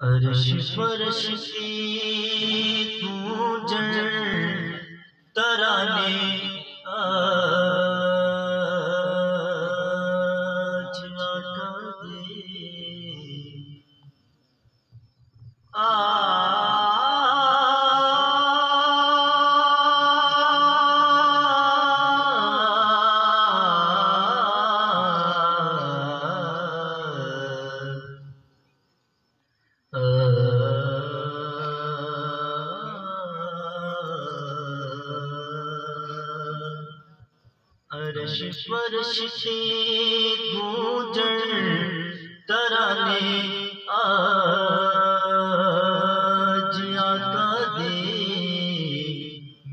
अर्श फर्श की तू जल तराने अरश फरश के गूंजन तराने आज आका दे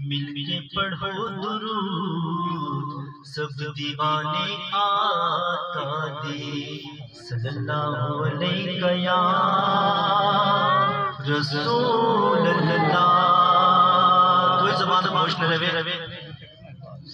मिलके पढ़ो दुरूद सब दीवाने आका दे सल्लल्लाहु अलैहि या रसूल अल्लाह। कोई जबान न रवे रवे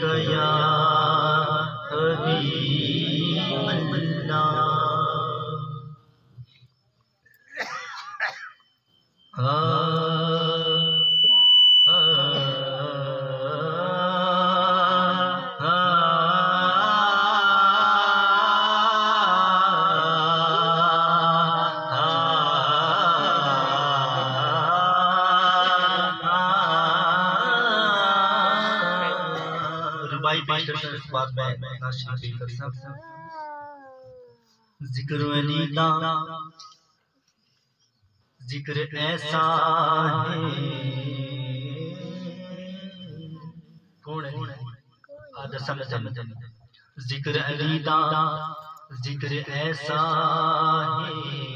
कया अधी रुबाई पेश कर इस बात में नाशिर पेश कर। सब ज़िक्र दा ज़िक्र ऐसा है। कौन है? ज़िक्र अली दा ज़िक्र ऐसा है।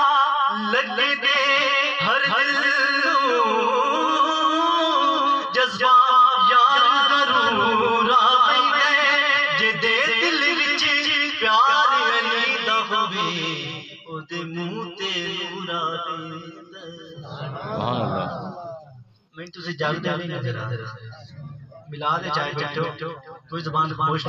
मैं तुझे जागदे नहीं नज़र आ मिला दे चाहे बैठो। कोई ज़ुबान खामोश